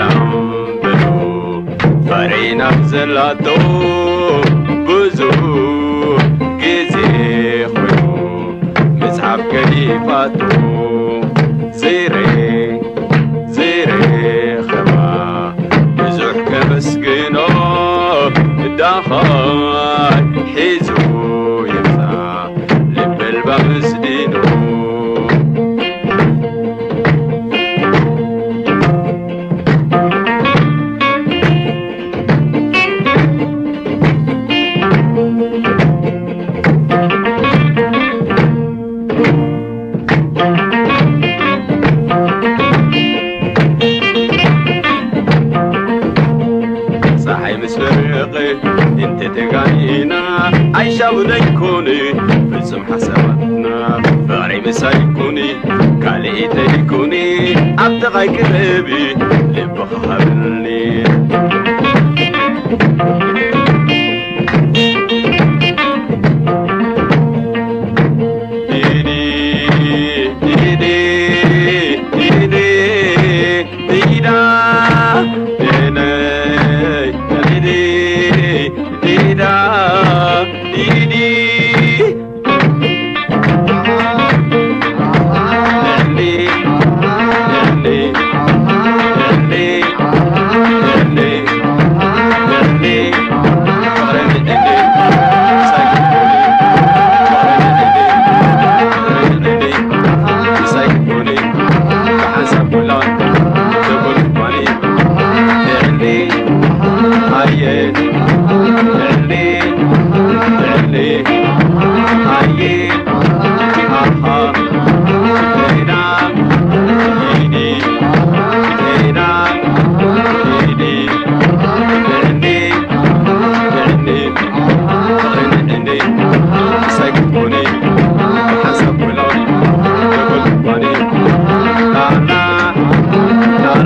ላምብቡ ፈሪናም ዘላቶ ብዙ ጊዜ ኮይኑ ምጽሓፍ ገዲፋቱ ዘይረ ዘይረኸባ ብዙሕ ከመስግኖ እዳኸይ ሒዙ ይምፃ ልበልባ ምስዲ سرقي انت تقعينا. عايشة وديكوني فلسم حسبتنا فعلي مسايكوني كالي إيه تيكوني عبد غيك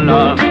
love.